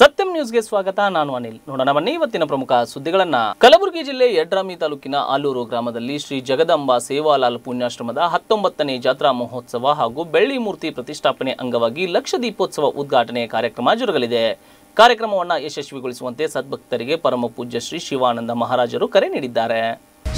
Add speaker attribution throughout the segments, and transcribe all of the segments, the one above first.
Speaker 1: ಸತ್ಯಂ ನ್ಯೂಸ್ಗೆ ಸ್ವಾಗತ, ನಾನು ಅನಿಲ್. ನೋಡೋಣ, ಬನ್ನಿ ಇವತ್ತಿನ ಪ್ರಮುಖ ಸುದ್ದಿಗಳನ್ನ. ಕಲಬುರಗಿ ಜಿಲ್ಲೆ ಯಡ್ರಾಮಿ ತಾಲೂಕಿನ ಆಲೂರು ಗ್ರಾಮದಲ್ಲಿ ಶ್ರೀ ಜಗದಂಬ ಸೇವಾಲಾಲ್ ಪುಣ್ಯಾಶ್ರಮದ ಹತ್ತೊಂಬತ್ತನೇ ಜಾತ್ರಾ ಮಹೋತ್ಸವ ಹಾಗೂ ಬೆಳ್ಳಿ ಮೂರ್ತಿ ಪ್ರತಿಷ್ಠಾಪನೆ ಅಂಗವಾಗಿ ಲಕ್ಷ ದೀಪೋತ್ಸವ ಉದ್ಘಾಟನೆ ಕಾರ್ಯಕ್ರಮ ಜರುಗಲಿದೆ. ಕಾರ್ಯಕ್ರಮವನ್ನು ಯಶಸ್ವಿಗೊಳಿಸುವಂತೆ ಸದ್ಭಕ್ತರಿಗೆ ಪರಮ ಪೂಜ್ಯ ಶ್ರೀ ಶಿವಾನಂದ ಮಹಾರಾಜರು ಕರೆ ನೀಡಿದ್ದಾರೆ.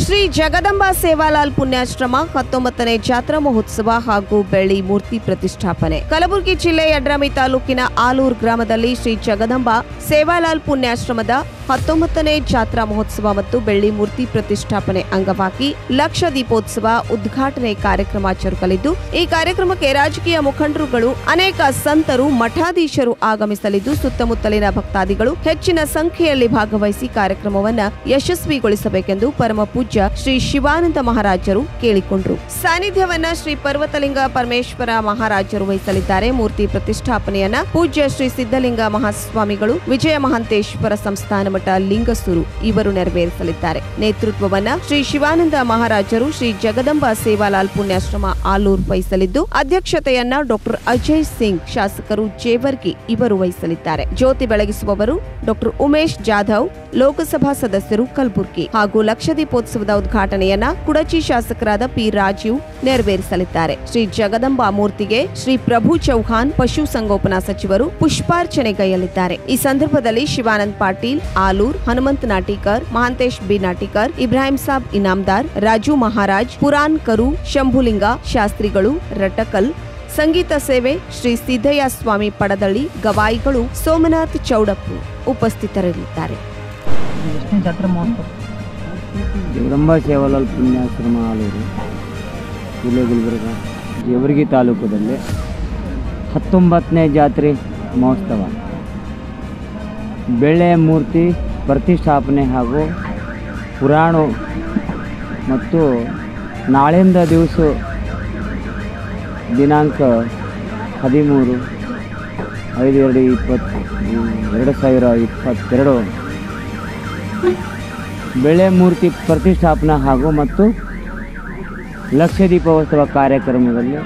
Speaker 2: ಶ್ರೀ ಜಗದಂಬಾ ಸೇವಾಲಾಲ್ ಪುಣ್ಯಾಶ್ರಮ ಹತ್ತೊಂಬತ್ತನೇ ಜಾತ್ರಾ ಮಹೋತ್ಸವ ಹಾಗೂ ಬೆಳ್ಳಿ ಮೂರ್ತಿ ಪ್ರತಿಷ್ಠಾಪನೆ. ಕಲಬುರಗಿ ಜಿಲ್ಲೆ ಯಡ್ರಾಮಿ ತಾಲೂಕಿನ ಆಲೂರ್ ಗ್ರಾಮದಲ್ಲಿ ಶ್ರೀ ಜಗದಂಬಾ ಸೇವಾಲಾಲ್ ಪುಣ್ಯಾಶ್ರಮದ ಹತ್ತೊಂಬತ್ತನೇ ಜಾತ್ರಾ ಮಹೋತ್ಸವ ಮತ್ತು ಬೆಳ್ಳಿ ಮೂರ್ತಿ ಪ್ರತಿಷ್ಠಾಪನೆ ಅಂಗವಾಗಿ ಲಕ್ಷ ದೀಪೋತ್ಸವ ಉದ್ಘಾಟನೆ ಕಾರ್ಯಕ್ರಮ ಜರುಗಲಿದ್ದು, ಈ ಕಾರ್ಯಕ್ರಮಕ್ಕೆ ರಾಜಕೀಯ ಮುಖಂಡರುಗಳು, ಅನೇಕ ಸಂತರು, ಮಠಾಧೀಶರು ಆಗಮಿಸಲಿದ್ದು, ಸುತ್ತಮುತ್ತಲಿನ ಭಕ್ತಾದಿಗಳು ಹೆಚ್ಚಿನ ಸಂಖ್ಯೆಯಲ್ಲಿ ಭಾಗವಹಿಸಿ ಕಾರ್ಯಕ್ರಮವನ್ನ ಯಶಸ್ವಿಗೊಳಿಸಬೇಕೆಂದು ಪರಮ ಪೂಜ್ಯ ಶ್ರೀ ಶಿವಾನಂದ ಮಹಾರಾಜರು ಕೇಳಿಕೊಂಡರು. ಸಾನ್ನಿಧ್ಯವನ್ನ ಶ್ರೀ ಪರ್ವತಲಿಂಗ ಪರಮೇಶ್ವರ ಮಹಾರಾಜರು ವಹಿಸಲಿದ್ದಾರೆ. ಮೂರ್ತಿ ಪ್ರತಿಷ್ಠಾಪನೆಯನ್ನ ಪೂಜ್ಯ ಶ್ರೀ ಸಿದ್ದಲಿಂಗ ಮಹಾಸ್ವಾಮಿಗಳು, ವಿಜಯ ಮಹಾಂತೇಶ್ವರ ಸಂಸ್ಥಾನ ಮಠ ಲಿಂಗಸೂರು ಇವರು ನೆರವೇರಿಸಲಿದ್ದಾರೆ. ನೇತೃತ್ವವನ್ನ ಶ್ರೀ ಶಿವಾನಂದ ಮಹಾರಾಜರು ಶ್ರೀ ಜಗದಂಬ ಸೇವಾಲಾಲ್ ಪುಣ್ಯಾಶ್ರಮ ಆಲೂರ್ ವಹಿಸಲಿದ್ದು, ಅಧ್ಯಕ್ಷತೆಯನ್ನ ಡಾಕ್ಟರ್ ಅಜಯ್ ಸಿಂಗ್, ಶಾಸಕರು ಜೇವರ್ಗಿ ಇವರು ವಹಿಸಲಿದ್ದಾರೆ. ಜ್ಯೋತಿ ಬೆಳಗಿಸುವವರು ಡಾಕ್ಟರ್ ಉಮೇಶ್ ಜಾಧವ್ ಲೋಕಸಭಾ ಸದಸ್ಯರು ಕಲಬುರ್ಗಿ ಹಾಗೂ ಲಕ್ಷದೀಪೋತ್ಸವದ ಉದ್ಘಾಟನೆಯನ್ನ ಕುಡಚಿ ಶಾಸಕರಾದ ಪಿ ರಾಜೀವ್ ನೆರವೇರಿಸಲಿದ್ದಾರೆ. ಶ್ರೀ ಜಗದಂಬಾ ಮೂರ್ತಿಗೆ ಶ್ರೀ ಪ್ರಭು ಚೌಹಾನ್ ಪಶು ಸಂಗೋಪನಾ ಸಚಿವರು ಪುಷ್ಪಾರ್ಚನೆಗೈಯಲಿದ್ದಾರೆ ಈ ಸಂದರ್ಭದಲ್ಲಿ ಶಿವಾನಂದ್ ಪಾಟೀಲ್, ಆಲೂರ್, ಹನುಮಂತ್ ನಾಟಿಕರ್, ಮಹಾಂತೇಶ್ ಬಿ ನಾಟಿಕರ್, ಇಬ್ರಾಹಿಂ ಸಾಬ್ ಇನಾಮ್ದಾರ್, ರಾಜು ಮಹಾರಾಜ್, ಪುರಾನ್ ಕರು, ಶಂಭುಲಿಂಗ, ಶಾಸ್ತ್ರಿಗಳು, ರಟಕಲ್, ಸಂಗೀತ ಸೇವೆ, ಶ್ರೀ ಸಿದ್ದಯ್ಯ ಸ್ವಾಮಿ ಪಡದಳ್ಳಿ, ಗವಾಯಿಗಳು, ಸೋಮನಾಥ್ ಚೌಡಪ್ಪು ಉಪಸ್ಥಿತರಿರುತ್ತಾರೆ
Speaker 3: ಎಷ್ಟನೇ ಜಾತ್ರೆ ಮಹೋತ್ಸವ
Speaker 4: ಜಗದಂಬ ಸೇವಾಲಾಲ್ ಪುಣ್ಯಾಶ್ರಮ ಆಲೂರು, ಜಿಲ್ಲೆ ಗುಲ್ಬರ್ಗ, ಜೇವರ್ಗಿ ತಾಲೂಕದಲ್ಲಿ ಹತ್ತೊಂಬತ್ತನೇ ಜಾತ್ರೆ ಮಹೋತ್ಸವ. ಬೆಳೆ ಮೂರ್ತಿ ಪ್ರತಿಷ್ಠಾಪನೆ ಹಾಗೂ ಪುರಾಣ ಮತ್ತು ನಾಳೆಯಿಂದ ದಿವಸ ದಿನಾಂಕ ಹದಿಮೂರು, ಐದು ಎರಡು ಇಪ್ಪತ್ತು, ಎರಡು ಸಾವಿರ ಇಪ್ಪತ್ತೆರಡು. ಬೆಳೆ ಮೂರ್ತಿ ಪ್ರತಿಷ್ಠಾಪನಾ ಹಾಗೂ ಮತ್ತು ಲಕ್ಷ ದೀಪೋತ್ಸವ ಕಾರ್ಯಕ್ರಮದಲ್ಲಿ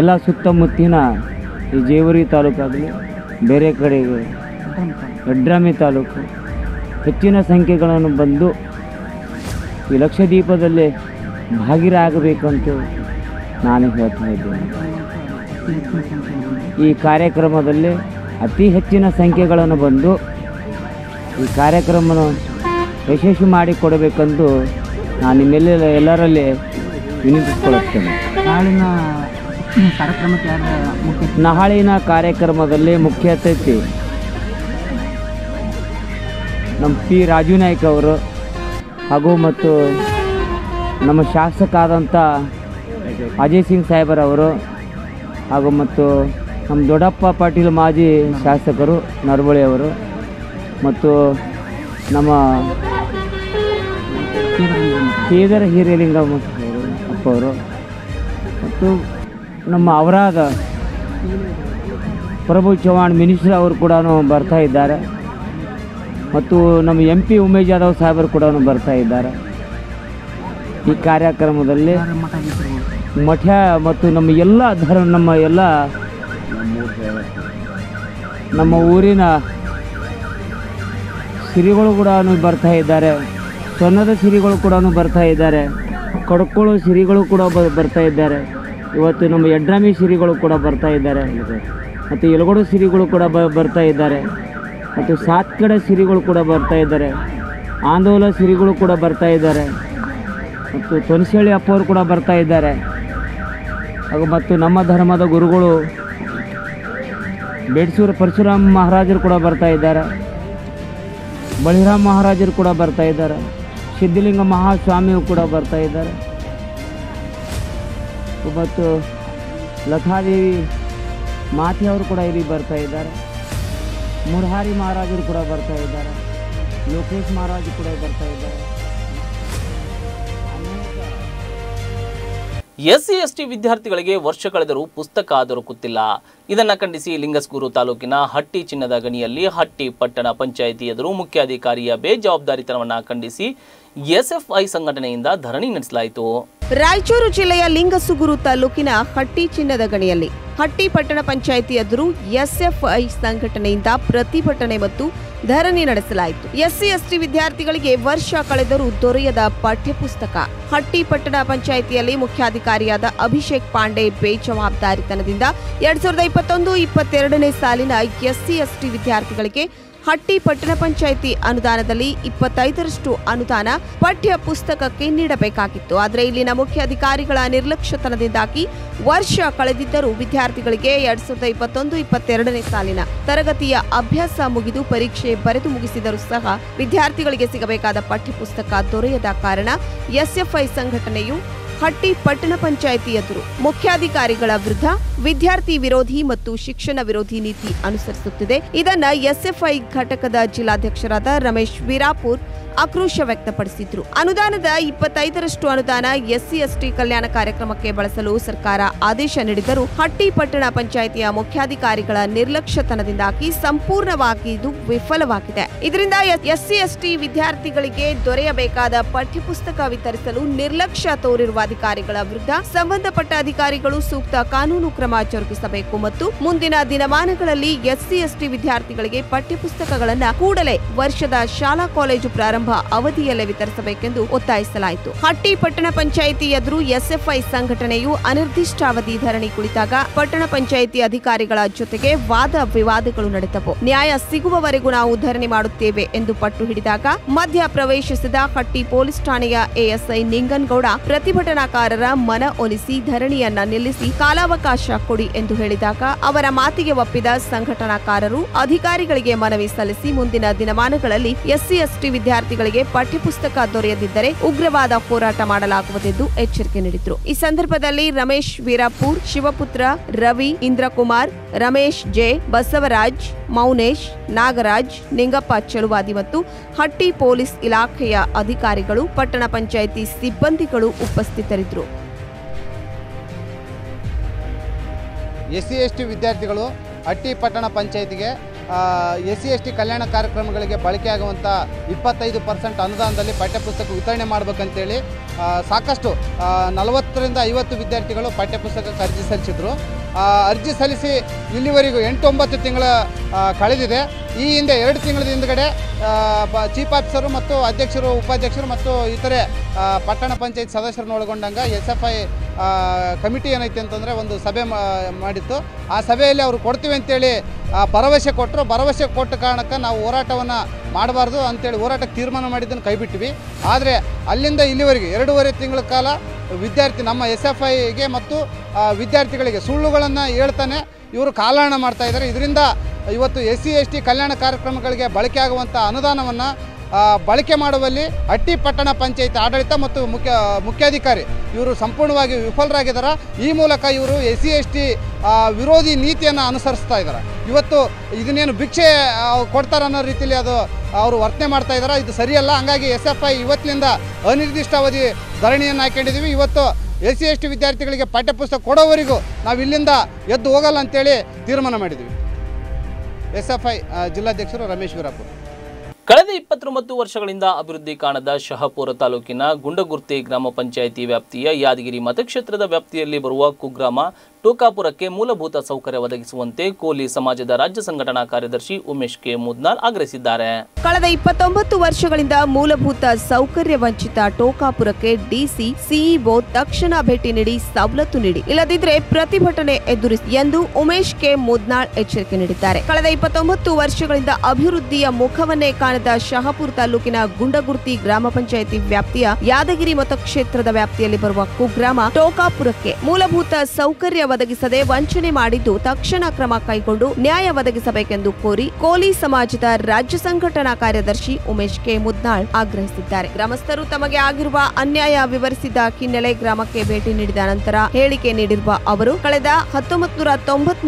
Speaker 4: ಎಲ್ಲ ಸುತ್ತಮುತ್ತಿನ ಈ ಜೇವರಿ ತಾಲೂಕಾಗಲಿ, ಬೇರೆ ಕಡೆಗೆ ಅಡ್ರಾಮಿ ತಾಲೂಕು ಹೆಚ್ಚಿನ ಸಂಖ್ಯೆಗಳನ್ನು ಬಂದು ಈ ಲಕ್ಷ ದೀಪದಲ್ಲಿ ಭಾಗಿರಾಗಬೇಕಂತ ನಾನು ಹೇಳ್ತಾ ಇದ್ದೇನೆ. ಈ ಕಾರ್ಯಕ್ರಮದಲ್ಲಿ ಅತಿ ಹೆಚ್ಚಿನ ಸಂಖ್ಯೆಗಳನ್ನು ಬಂದು ಈ ಕಾರ್ಯಕ್ರಮವನ್ನು ಯಶಸ್ವಿ ಮಾಡಿಕೊಡಬೇಕೆಂದು ನಾನು ನಿಮ್ಮೆಲ್ಲ ಎಲ್ಲರಲ್ಲಿ ವಿನಂತಿಸಿಕೊಳ್ಳುತ್ತೇನೆ.
Speaker 3: ನಾಳಿನ ಕಾರ್ಯಕ್ರಮಕ್ಕೆ ಮುಖ್ಯ
Speaker 4: ನಾಳಿನ ಕಾರ್ಯಕ್ರಮದಲ್ಲಿ ಮುಖ್ಯ ಅತಿಥಿ ನಮ್ಮ ಪಿ ರಾಜು ನಾಯ್ಕ ಅವರು ಹಾಗೂ ಮತ್ತು ನಮ್ಮ ಶಾಸಕ ಆದಂಥ ಅಜಯ್ ಸಿಂಗ್ ಸಾಹೇಬರವರು ಹಾಗೂ ಮತ್ತು ನಮ್ಮ ದೊಡ್ಡಪ್ಪ ಪಾಟೀಲ್ ಮಾಜಿ ಶಾಸಕರು ನರಬಳಿ ಅವರು ಮತ್ತು ನಮ್ಮ ಶ್ರೀಧರ ಹಿರಿಯಲಿಂಗ ಅವರು ಅಪ್ಪ ಅವರು ಮತ್ತು ನಮ್ಮ ಅವರಾದ ಪ್ರಭು ಚವ್ಹಾಣ್ ಮಿನಿಸ್ಟರ್ ಅವರು ಕೂಡ ಬರ್ತಾ ಇದ್ದಾರೆ. ಮತ್ತು ನಮ್ಮ ಎಂ ಪಿ ಉಮೇಶ್ ಯಾದವ್ ಸಾಹೇಬರು ಕೂಡ ಬರ್ತಾ ಇದ್ದಾರೆ. ಈ ಕಾರ್ಯಕ್ರಮದಲ್ಲಿ ಮಠ ಮತ್ತು ನಮ್ಮ ಎಲ್ಲ ಧರ್ಮ, ನಮ್ಮ ಎಲ್ಲ ನಮ್ಮ ಊರಿನ ಸಿರಿಗಳು ಕೂಡ ಬರ್ತಾ ಇದ್ದಾರೆ. ಸೊನ್ನದ ಸಿರಿಗಳು ಕೂಡ ಬರ್ತಾ ಇದ್ದಾರೆ. ಕಡ್ಕೊಳ್ಳೋ ಸಿರಿಗಳು ಕೂಡ ಬರ್ತಾ ಇದ್ದಾರೆ. ಇವತ್ತು ನಮ್ಮ ಎಡ್ರಾಮಿ ಸಿರಿಗಳು ಕೂಡ ಬರ್ತಾ ಇದ್ದಾರೆ. ಮತ್ತು ಎಲ್ಗೋಡು ಸಿರಿಗಳು ಕೂಡ ಬರ್ತಾ ಇದ್ದಾರೆ. ಮತ್ತು ಸಾತ್ಕಡೆ ಸಿರಿಗಳು ಕೂಡ ಬರ್ತಾ ಇದ್ದಾರೆ. ಆಂದೋಲ ಸಿರಿಗಳು ಕೂಡ ಬರ್ತಾ ಇದ್ದಾರೆ. ಮತ್ತು ತೊನಸೇಳಿ ಅಪ್ಪವರು ಕೂಡ ಬರ್ತಾ ಇದ್ದಾರೆ. ಹಾಗೂ ಮತ್ತು ನಮ್ಮ ಧರ್ಮದ ಗುರುಗಳು ಬೇಡ್ಸೂರು ಪರಶುರಾಮ್ ಮಹಾರಾಜರು ಕೂಡ ಬರ್ತಾ ಇದ್ದಾರೆ. ಬಳಿರಾಮ್ ಮಹಾರಾಜರು ಕೂಡ ಬರ್ತಾ ಇದ್ದಾರೆ. ಸಿದ್ಧಲಿಂಗ ಮಹಾಸ್ವಾಮಿಯು ಕೂಡ ಬರ್ತಾ ಇದ್ದಾರೆ. ಮತ್ತು ಲತಾದೇವಿ ಮಾತಿ ಅವರು ಕೂಡ ಇಲ್ಲಿ ಬರ್ತಾ ಇದ್ದಾರೆ. ಮುರಹಾರಿ ಮಹಾರಾಜರು ಕೂಡ ಬರ್ತಾ ಇದ್ದಾರೆ. ಲೋಕೇಶ್ ಮಹಾರಾಜರು ಕೂಡ ಬರ್ತಾ ಇದ್ದಾರೆ. ಅನೇಕ
Speaker 1: ಎಸ್ ಟಿ ವಿದ್ಯಾರ್ಥಿಗಳಿಗೆ ವರ್ಷ ಕಳೆದರೂ ಪುಸ್ತಕ ದೊರಕುತ್ತಿಲ್ಲ. ಇದನ್ನು ಖಂಡಿಸಿ ಲಿಂಗಸ್ಗೂರು ತಾಲೂಕಿನ ಹಟ್ಟಿ ಚಿನ್ನದ ಗಣಿಯಲ್ಲಿ ಹಟ್ಟಿ ಪಟ್ಟಣ ಪಂಚಾಯಿತಿ ಎದುರು ಮುಖ್ಯಾಧಿಕಾರಿಯ ಬೇಜವಾಬ್ದಾರಿತನವನ್ನು ಖಂಡಿಸಿ ಎಸ್ಎಫ್ಐ ಸಂಘಟನೆಯಿಂದ ಧರಣಿ ನಡೆಸಲಾಯಿತು.
Speaker 2: ರಾಯಚೂರು ಜಿಲ್ಲೆಯ ಲಿಂಗಸುಗೂರು ತಾಲೂಕಿನ ಹಟ್ಟಿ ಚಿನ್ನದ ಗಣಿಯಲ್ಲಿ ಹಟ್ಟಿ ಪಟ್ಟಣ ಪಂಚಾಯಿತಿ ಎದುರು ಎಸ್ಎಫ್ಐ ಸಂಘಟನೆಯಿಂದ ಪ್ರತಿಭಟನೆ ಮತ್ತು ಧರಣಿ ನಡೆಸಲಾಯಿತು. ಎಸ್ಸಿ ಎಸ್ಟಿ ವಿದ್ಯಾರ್ಥಿಗಳಿಗೆ ವರ್ಷ ಕಳೆದರೂ ದೊರೆಯದ ಪಠ್ಯಪುಸ್ತಕ. ಹಟ್ಟಿ ಪಟ್ಟಣ ಪಂಚಾಯಿತಿಯಲ್ಲಿ ಮುಖ್ಯಾಧಿಕಾರಿಯಾದ ಅಭಿಷೇಕ್ ಪಾಂಡೆ ಬೇಜವಾಬ್ದಾರಿತನದಿಂದ ಎರಡ್ ಸಾವಿರದ ಇಪ್ಪತ್ತೊಂದು ಇಪ್ಪತ್ತೆರಡನೇ ಸಾಲಿನ ಎಸ್ಸಿ ಎಸ್ಟಿ ವಿದ್ಯಾರ್ಥಿಗಳಿಗೆ ಹಟ್ಟಿ ಪಟ್ಟಣ ಪಂಚಾಯಿತಿ ಅನುದಾನದಲ್ಲಿ ಇಪ್ಪತ್ತೈದರಷ್ಟು ಅನುದಾನ ಪಠ್ಯ ಪುಸ್ತಕಕ್ಕೆ ನೀಡಬೇಕಾಗಿತ್ತು. ಆದರೆ ಇಲ್ಲಿನ ಮುಖ್ಯ ಅಧಿಕಾರಿಗಳ ನಿರ್ಲಕ್ಷ್ಯತನದಿಂದಾಗಿ ವರ್ಷ ಕಳೆದಿದ್ದರೂ ವಿದ್ಯಾರ್ಥಿಗಳಿಗೆ ಎರಡ್ ಸಾವಿರದ ಇಪ್ಪತ್ತೊಂದು, ಇಪ್ಪತ್ತೆರಡನೇ ಸಾಲಿನ ತರಗತಿಯ ಅಭ್ಯಾಸ ಮುಗಿದು ಪರೀಕ್ಷೆ ಬರೆದು ಮುಗಿಸಿದರೂ ಸಹ ವಿದ್ಯಾರ್ಥಿಗಳಿಗೆ ಸಿಗಬೇಕಾದ ಪಠ್ಯಪುಸ್ತಕ ದೊರೆಯದ ಕಾರಣ ಎಸ್ಎಫ್ಐ ಸಂಘಟನೆಯು ಹಟ್ಟಿ ಪಟ್ಟಣ ಪಂಚಾಯಿತಿ ಎದುರು ಮುಖ್ಯಾಧಿಕಾರಿಗಳ ವಿರುದ್ಧ ವಿದ್ಯಾರ್ಥಿ ವಿರೋಧಿ ಮತ್ತು ಶಿಕ್ಷಣ ವಿರೋಧಿ ನೀತಿ ಅನುಸರಿಸುತ್ತಿದೆ. ಇದನ್ನ ಎಸ್ಎಫ್ಐ ಘಟಕದ ಜಿಲ್ಲಾಧ್ಯಕ್ಷರಾದ ರಮೇಶ್ ವಿರಾಪುರ್ ಆಕ್ರೋಶ ವ್ಯಕ್ತಪಡಿಸಿದ್ರು. ಅನುದಾನದ ಇಪ್ಪತ್ತೈದರಷ್ಟು ಅನುದಾನ ಎಸ್ಸಿ, ಎಸ್ಟಿ ಕಲ್ಯಾಣ ಕಾರ್ಯಕ್ರಮಕ್ಕೆ ಬಳಸಲು ಸರ್ಕಾರ ಆದೇಶ ನೀಡಿದರೂ ಹಟ್ಟಿ ಪಟ್ಟಣ ಪಂಚಾಯಿತಿಯ ಮುಖ್ಯಾಧಿಕಾರಿಗಳ ನಿರ್ಲಕ್ಷ್ಯತನದಿಂದಾಗಿ ಸಂಪೂರ್ಣವಾಗಿ ಇದು ವಿಫಲವಾಗಿದೆ. ಇದರಿಂದ ಎಸ್ಸಿ, ಎಸ್ಟಿ ವಿದ್ಯಾರ್ಥಿಗಳಿಗೆ ದೊರೆಯಬೇಕಾದ ಪಠ್ಯಪುಸ್ತಕ ವಿತರಿಸಲು ನಿರ್ಲಕ್ಷ್ಯ ತೋರಿರುವ ಅಧಿಕಾರಿಗಳ ವಿರುದ್ಧ ಸಂಬಂಧಪಟ್ಟ ಅಧಿಕಾರಿಗಳು ಸೂಕ್ತ ಕಾನೂನು ಕ್ರಮ ಜರುಗಿಸಬೇಕು ಮತ್ತು ಮುಂದಿನ ದಿನಮಾನಗಳಲ್ಲಿ ಎಸ್ಸಿ ಎಸ್ಟಿ ವಿದ್ಯಾರ್ಥಿಗಳಿಗೆ ಪಠ್ಯಪುಸ್ತಕಗಳನ್ನು ಕೂಡಲೇ ವರ್ಷದ ಶಾಲಾ ಕಾಲೇಜು ಪ್ರಾರಂಭ ಅವಧಿಯಲ್ಲೇ ವಿತರಿಸಬೇಕೆಂದು ಒತ್ತಾಯಿಸಲಾಯಿತು. ಹಟ್ಟಿ ಪಟ್ಟಣ ಪಂಚಾಯಿತಿ ಎದುರು ಎಸ್ಎಫ್ಐ ಸಂಘಟನೆಯು ಅನಿರ್ದಿಷ್ಟಾವಧಿ ಧರಣಿ ಕುಳಿತಾಗ ಪಟ್ಟಣ ಪಂಚಾಯಿತಿ ಅಧಿಕಾರಿಗಳ ಜೊತೆಗೆ ವಾದ ವಿವಾದಗಳು ನಡೆದವು. ನ್ಯಾಯ ಸಿಗುವವರೆಗೂ ನಾವು ಧರಣಿ ಮಾಡುತ್ತೇವೆ ಎಂದು ಪಟ್ಟು ಹಿಡಿದಾಗ ಮಧ್ಯ ಪ್ರವೇಶಿಸಿದ ಹಟ್ಟಿ ಪೊಲೀಸ್ ಠಾಣೆಯ ಎಎಸ್ಐ ನಿಂಗನಗೌಡ ಪ್ರತಿಭಟನಾಕಾರರ ಮನ ಒಲಿಸಿ ಧರಣಿಯನ್ನ ನಿಲ್ಲಿಸಿ ಕಾಲಾವಕಾಶ ಕೊಡಿ ಎಂದು ಹೇಳಿದಾಗ ಅವರ ಮಾತಿಗೆ ಒಪ್ಪಿದ ಸಂಘಟನಾಕಾರರು ಅಧಿಕಾರಿಗಳಿಗೆ ಮನವಿ ಸಲ್ಲಿಸಿ ಮುಂದಿನ ದಿನಮಾನಗಳಲ್ಲಿ ಎಸ್ಸಿ ಎಸ್ಟಿ ವಿದ್ಯಾರ್ಥಿಗಳಿಗೆ ಪಠ್ಯಪುಸ್ತಕ ದೊರೆಯದಿದ್ದರೆ ಉಗ್ರವಾದ ಹೋರಾಟ ಮಾಡಲಾಗುವುದೆಂದು ಎಚ್ಚರಿಕೆ ನೀಡಿದರು. ಈ ಸಂದರ್ಭದಲ್ಲಿ ರಮೇಶ್ ವೀರಾಪುರ್, ಶಿವಪುತ್ರ, ರವಿ, ಇಂದ್ರಕುಮಾರ್, ರಮೇಶ್ ಜೆ, ಬಸವರಾಜ್, ಮೌನೇಶ್, ನಾಗರಾಜ್, ನಿಂಗಪ್ಪ ಚಲುವಾದಿ ಮತ್ತು ಹಟ್ಟಿ ಪೊಲೀಸ್ ಇಲಾಖೆಯ ಅಧಿಕಾರಿಗಳು, ಪಟ್ಟಣ ಪಂಚಾಯಿತಿ ಸಿಬ್ಬಂದಿಗಳು ಉಪಸ್ಥಿತರಿದ್ದರು
Speaker 5: ಎಸ್ ಸಿ ಎಸ್ ಟಿ ವಿದ್ಯಾರ್ಥಿಗಳು ಹಟ್ಟಿ ಪಟ್ಟಣ ಪಂಚಾಯತಿಗೆ ಎಸ್ ಸಿ ಎಸ್ ಟಿ ಕಲ್ಯಾಣ ಕಾರ್ಯಕ್ರಮಗಳಿಗೆ ಬಳಕೆಯಾಗುವಂಥ ಇಪ್ಪತ್ತೈದು ಪರ್ಸೆಂಟ್ ಅನುದಾನದಲ್ಲಿ ಪಠ್ಯಪುಸ್ತಕ ವಿತರಣೆ ಮಾಡಬೇಕಂತೇಳಿ ಸಾಕಷ್ಟು ನಲವತ್ತರಿಂದ ಐವತ್ತು ವಿದ್ಯಾರ್ಥಿಗಳು ಪಠ್ಯಪುಸ್ತಕಕ್ಕೆ ಅರ್ಜಿ ಸಲ್ಲಿಸಿದ್ರು. ಅರ್ಜಿ ಸಲ್ಲಿಸಿ ಇಲ್ಲಿವರೆಗೂ ಎಂಟು ಒಂಬತ್ತು ತಿಂಗಳ ಕಳೆದಿದೆ. ಈ ಹಿಂದೆ ಎರಡು ತಿಂಗಳ ಹಿಂದ್ಗಡೆ ಚೀಫ್ ಆಫೀಸರು ಮತ್ತು ಅಧ್ಯಕ್ಷರು, ಉಪಾಧ್ಯಕ್ಷರು ಮತ್ತು ಇತರೆ ಪಟ್ಟಣ ಪಂಚಾಯತ್ ಸದಸ್ಯರನ್ನು ಒಳಗೊಂಡಂಗೆ ಎಸ್ ಎಫ್ ಐ ಕಮಿಟಿ ಏನೈತೆ ಅಂತಂದರೆ ಒಂದು ಸಭೆ ಮಾಡಿತ್ತು. ಆ ಸಭೆಯಲ್ಲಿ ಅವರು ಕೊಡ್ತೀವಿ ಅಂತೇಳಿ ಭರವಸೆ ಕೊಟ್ಟರು ಭರವಸೆ ಕೊಟ್ಟ ಕಾರಣಕ್ಕೆ ನಾವು ಹೋರಾಟವನ್ನು ಮಾಡಬಾರ್ದು ಅಂತೇಳಿ ಹೋರಾಟಕ್ಕೆ ತೀರ್ಮಾನ ಮಾಡಿದ್ದನ್ನು ಕೈಬಿಟ್ಟಿವಿ. ಆದರೆ ಅಲ್ಲಿಂದ ಇಲ್ಲಿವರೆಗೆ ಎರಡೂವರೆ ತಿಂಗಳ ಕಾಲ ವಿದ್ಯಾರ್ಥಿ ನಮ್ಮ ಎಸ್ ಎಫ್ ಐಗೆ ಮತ್ತು ವಿದ್ಯಾರ್ಥಿಗಳಿಗೆ ಸುಳ್ಳುಗಳನ್ನು ಹೇಳ್ತಾನೆ, ಇವರು ಕಾಲಹರಣ ಮಾಡ್ತಾ ಇದ್ದಾರೆ. ಇದರಿಂದ ಇವತ್ತು ಎಸ್ ಸಿ ಕಲ್ಯಾಣ ಕಾರ್ಯಕ್ರಮಗಳಿಗೆ ಬಳಕೆ ಆಗುವಂಥ ಅನುದಾನವನ್ನು ಬಳಕೆ ಮಾಡುವಲ್ಲಿ ಹಟ್ಟಿ ಪಟ್ಟಣ ಪಂಚಾಯತ್ ಆಡಳಿತ ಮತ್ತು ಮುಖ್ಯ, ಮುಖ್ಯಾಧಿಕಾರಿ ಇವರು ಸಂಪೂರ್ಣವಾಗಿ ವಿಫಲರಾಗಿದ್ದಾರೆ. ಈ ಮೂಲಕ ಇವರು ಎಸ್ ಸಿ ವಿರೋಧಿ ನೀತಿಯನ್ನು ಅನುಸರಿಸ್ತಾ ಇದ್ದಾರೆ. ಇವತ್ತು ಇದನ್ನೇನು ಭಿಕ್ಷೆ ಕೊಡ್ತಾರೆ ಅನ್ನೋ ರೀತಿಯಲ್ಲಿ ಅದು ಅವರು ವರ್ತನೆ ಮಾಡ್ತಾ ಇದ್ದಾರೆ. ಇದು ಸರಿಯಲ್ಲ. ಹಂಗಾಗಿ ಎಸ್ ಎಫ್ ಐ ಇವತ್ತಿನಿಂದ ಅನಿರ್ದಿಷ್ಟಾವಧಿ ಧರಣಿಯನ್ನು ಹಾಕೊಂಡಿದ್ದೀವಿ. ಇವತ್ತು ಎಸ್ ಸಿ ವಿದ್ಯಾರ್ಥಿಗಳಿಗೆ ಪಠ್ಯಪುಸ್ತಕ ಕೊಡೋವರೆಗೂ ನಾವು ಇಲ್ಲಿಂದ ಎದ್ದು ಹೋಗಲ್ಲ ಅಂತೇಳಿ ತೀರ್ಮಾನ ಮಾಡಿದ್ದೀವಿ. ಎಸ್ ಎಫ್ ಐ ಜಿಲ್ಲಾಧ್ಯಕ್ಷರು ರಮೇಶ್
Speaker 1: ಕಳೆದ ಇಪ್ಪತ್ತೊಂಬತ್ತು ವರ್ಷಗಳಿಂದ ಅಭಿವೃದ್ಧಿ ಕಾಣದ ಶಹಪುರ ತಾಲೂಕಿನ ಗುಂಡಗುರ್ತಿ ಗ್ರಾಮ ಪಂಚಾಯಿತಿ ವ್ಯಾಪ್ತಿಯ ಯಾದಗಿರಿ ಮತಕ್ಷೇತ್ರದ ವ್ಯಾಪ್ತಿಯಲ್ಲಿ ಬರುವ ಕುಗ್ರಾಮ ಟೋಕಾಪುರಕ್ಕೆ ಮೂಲಭೂತ ಸೌಕರ್ಯ ಒದಗಿಸುವಂತೆ ಕೋಲಿ ಸಮಾಜದ ರಾಜ್ಯ ಸಂಘಟನಾ ಕಾರ್ಯದರ್ಶಿ ಉಮೇಶ್ ಕೆ ಮುದ್ನಾಲ್ ಆಗ್ರಹಿಸಿದ್ದಾರೆ.
Speaker 2: ಕಳೆದ ಇಪ್ಪತ್ತೊಂಬತ್ತು ವರ್ಷಗಳಿಂದ ಮೂಲಭೂತ ಸೌಕರ್ಯ ವಂಚಿತ ಟೋಕಾಪುರಕ್ಕೆ ಡಿಸಿ, ಸಿಇಒ ತಕ್ಷಣ ಭೇಟಿ ನೀಡಿ ಸವಲತ್ತು ನೀಡಿ. ಇಲ್ಲದಿದ್ರೆ ಪ್ರತಿಭಟನೆ ಎದುರಿಸಿ ಎಂದು ಉಮೇಶ್ ಕೆ ಮುದ್ನಾಳ್ ಎಚ್ಚರಿಕೆ ನೀಡಿದ್ದಾರೆ. ಕಳೆದ ಇಪ್ಪತ್ತೊಂಬತ್ತು ವರ್ಷಗಳಿಂದ ಅಭಿವೃದ್ಧಿಯ ಮುಖವನ್ನೇ ಕಾಣದ ಶಹಪುರ ತಾಲೂಕಿನ ಗುಂಡಗುರ್ತಿ ಗ್ರಾಮ ಪಂಚಾಯಿತಿ ವ್ಯಾಪ್ತಿಯ ಯಾದಗಿರಿ ಮತಕ್ಷೇತ್ರದ ವ್ಯಾಪ್ತಿಯಲ್ಲಿ ಬರುವ ಕುಗ್ರಾಮ ಟೋಕಾಪುರಕ್ಕೆ ಮೂಲಭೂತ ಸೌಕರ್ಯ ಒದಗಿಸದೆ ವಂಚನೆ ಮಾಡಿದ್ದು ತಕ್ಷಣ ಕ್ರಮ ಕೈಗೊಂಡು ನ್ಯಾಯ ಒದಗಿಸಬೇಕೆಂದು ಕೋರಿ ಕೋಲಿ ಸಮಾಜದ ರಾಜ್ಯ ಸಂಘಟನಾ ಕಾರ್ಯದರ್ಶಿ ಉಮೇಶ್ ಕೆ. ಮುದ್ನಾಳ್ ಆಗ್ರಹಿಸಿದ್ದಾರೆ. ಗ್ರಾಮಸ್ಥರು ತಮಗೆ ಆಗಿರುವ ಅನ್ಯಾಯ ವಿವರಿಸಿದ ಹಿನ್ನೆಲೆ ಗ್ರಾಮಕ್ಕೆ ಭೇಟಿ ನೀಡಿದ ನಂತರ ಹೇಳಿಕೆ ನೀಡಿರುವ ಅವರು, ಕಳೆದ ಹತ್ತೊಂಬತ್ತು ನೂರ ತೊಂಬತ್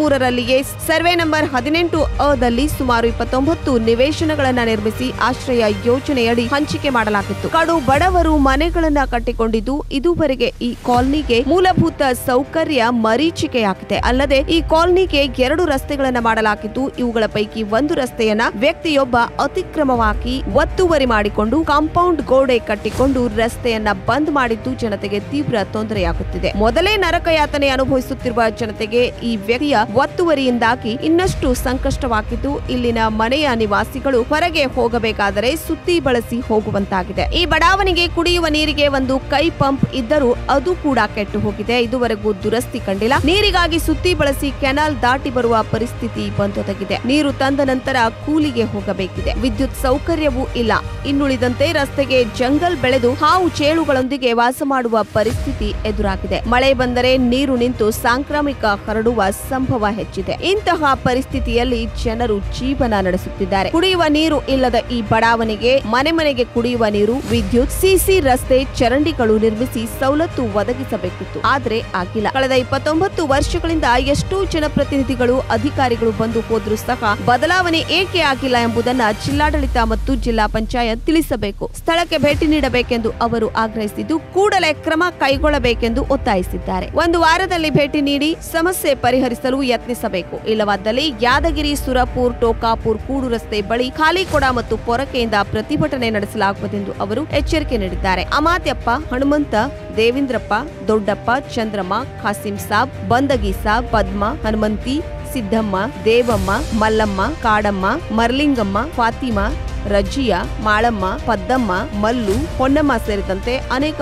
Speaker 2: ಸರ್ವೆ ನಂಬರ್ ಹದಿನೆಂಟು ಅದಲ್ಲಿ ಸುಮಾರು ಇಪ್ಪತ್ತೊಂಬತ್ತು ನಿವೇಶನಗಳನ್ನು ನಿರ್ಮಿಸಿ ನಿರ್ಮಿಸಿ ಆಶ್ರಯ ಯೋಜನೆಯಡಿ ಹಂಚಿಕೆ ಮಾಡಲಾಗಿತ್ತು. ಕಡು ಬಡವರು ಮನೆಗಳನ್ನ ಕಟ್ಟಿಕೊಂಡಿದ್ದು ಇದುವರೆಗೆ ಈ ಕಾಲನಿಗೆ ಮೂಲಭೂತ ಸೌಕರ್ಯ ಮರೀಚಿಕೆಯಾಗಿದೆ. ಅಲ್ಲದೆ ಈ ಕಾಲನಿಗೆ ಎರಡು ರಸ್ತೆಗಳನ್ನ ಮಾಡಲಾಗಿದ್ದು, ಇವುಗಳ ಪೈಕಿ ಒಂದು ರಸ್ತೆಯನ್ನ ವ್ಯಕ್ತಿಯೊಬ್ಬ ಅತಿಕ್ರಮವಾಗಿ ಒತ್ತುವರಿ ಮಾಡಿಕೊಂಡು ಕಾಂಪೌಂಡ್ ಗೋಡೆ ಕಟ್ಟಿಕೊಂಡು ರಸ್ತೆಯನ್ನ ಬಂದ್ ಮಾಡಿದ್ದು ಜನತೆಗೆ ತೀವ್ರ ತೊಂದರೆಯಾಗುತ್ತಿದೆ. ಮೊದಲೇ ನರಕಯಾತನೆ ಅನುಭವಿಸುತ್ತಿರುವ ಜನತೆಗೆ ಈ ವ್ಯಕ್ತಿಯ ಒತ್ತುವರಿಯಿಂದಾಗಿ ಇನ್ನಷ್ಟು ಸಂಕಷ್ಟವಾಗಿದ್ದು, ಇಲ್ಲಿನ ಮನೆಯ ನಿವಾಸಿಗಳು ಹೊರಗೆ ಹೋಗಬೇಕಾದರೆ ಸುತ್ತಿ ಬಳಸಿ ಹೋಗುವಂತಾಗಿದೆ. ಈ ಬಡಾವಣೆಗೆ ಕುಡಿಯುವ ನೀರಿಗೆ ಒಂದು ಕೈ ಪಂಪ್ ಇದ್ದರೂ ಅದು ಕೂಡ ಕೆಟ್ಟು ಹೋಗಿದೆ. ಇದುವರೆಗೂ ದುರಸ್ತಿ ಕಂಡಿಲ್ಲ. ನೀರಿಗಾಗಿ ಸುತ್ತಿ ಬಳಸಿ ಕೆನಾಲ್ ದಾಟಿ ಬರುವ ಪರಿಸ್ಥಿತಿ ಬಂದೊದಗಿದೆ. ನೀರು ತಂದ ನಂತರ ಕೂಲಿಗೆ ಹೋಗಬೇಕಿದೆ. ವಿದ್ಯುತ್ ಸೌಕರ್ಯವೂ ಇಲ್ಲ. ಇನ್ನುಳಿದಂತೆ ರಸ್ತೆಗೆ ಜಂಗಲ್ ಬೆಳೆದು ಹಾವು ಚೇಳುಗಳೊಂದಿಗೆ ವಾಸ ಮಾಡುವ ಪರಿಸ್ಥಿತಿ ಎದುರಾಗಿದೆ. ಮಳೆ ಬಂದರೆ ನೀರು ನಿಂತು ಸಾಂಕ್ರಾಮಿಕ ಹರಡುವ ಸಂಭವ ಹೆಚ್ಚಿದೆ. ಇಂತಹ ಪರಿಸ್ಥಿತಿಯಲ್ಲಿ ಜನರು ಜೀವನ ನಡೆಸುತ್ತಿದ್ದಾರೆ. ಕುಡಿಯುವ ನೀರು ಇಲ್ಲದ ಈ ಬಡಾವಣೆಗೆ ಮನೆ ಮನೆಗೆ ಕುಡಿಯುವ ನೀರು, ವಿದ್ಯುತ್ ಸಿಸಿ ರಸ್ತೆ, ಚರಂಡಿಗಳು ನಿರ್ಮಿಸಿ ಸವಲತ್ತು ಒದಗಿಸಬೇಕಿತ್ತು. ಆದ್ರೆ ಆಗಿಲ್ಲ. ಕಳೆದ ಇಪ್ಪತ್ತೊಂಬತ್ತು ವರ್ಷಗಳಿಂದ ಎಷ್ಟೋ ಜನಪ್ರತಿನಿಧಿಗಳು, ಅಧಿಕಾರಿಗಳು ಬಂದು ಹೋದ್ರೂ ಸಹ ಬದಲಾವಣೆ ಏಕೆ ಆಗಿಲ್ಲ ಎಂಬುದನ್ನ ಜಿಲ್ಲಾಡಳಿತ ಮತ್ತು ಜಿಲ್ಲಾ ಪಂಚಾಯತ್ ತಿಳಿಸಬೇಕು. ಸ್ಥಳಕ್ಕೆ ಭೇಟಿ ನೀಡಬೇಕೆಂದು ಅವರು ಆಗ್ರಹಿಸಿದ್ದು, ಕೂಡಲೇ ಕ್ರಮ ಕೈಗೊಳ್ಳಬೇಕೆಂದು ಒತ್ತಾಯಿಸಿದ್ದಾರೆ. ಒಂದು ವಾರದಲ್ಲಿ ಭೇಟಿ ನೀಡಿ ಸಮಸ್ಯೆ ಪರಿಹರಿಸಲು ಯತ್ನಿಸಬೇಕು. ಇಲ್ಲವಾದಲ್ಲಿ ಯಾದಗಿರಿ, ಸುರಪುರ್, ಟೋಕಾಪುರ್, ಕೂಡು ರಸ್ತೆ ಬಳಿ ಖಾಲಿ ಕೊಡ ಮತ್ತು ಪೊರಕೆಯಿಂದ ಪ್ರತಿಭಟನೆ ನಡೆಸಲಾಗುವುದೆಂದು ಅವರು ಎಚ್ಚರಿಕೆ ನೀಡಿದ್ದಾರೆ. ಅಮಾತ್ಯಪ್ಪ, ಹನುಮಂತ, ದೇವೇಂದ್ರಪ್ಪ, ದೊಡ್ಡಪ್ಪ, ಚಂದ್ರಮ್ಮ ಖಾಸಿಂ ಸಾಬ್, ಬಂದಗಿ ಸಾಬ್, ಪದ್ಮ, ಹನುಮಂತಿ, ಸಿದ್ದಮ್ಮ, ದೇವಮ್ಮ, ಮಲ್ಲಮ್ಮ, ಕಾಡಮ್ಮ, ಮರ್ಲಿಂಗಮ್ಮ, ಫಾತಿಮಾ, ರಜಿಯಾ, ಮಾಳಮ್ಮ, ಪದ್ದಮ್ಮ, ಮಲ್ಲು, ಹೊನ್ನಮ್ಮ ಸೇರಿದಂತೆ ಅನೇಕ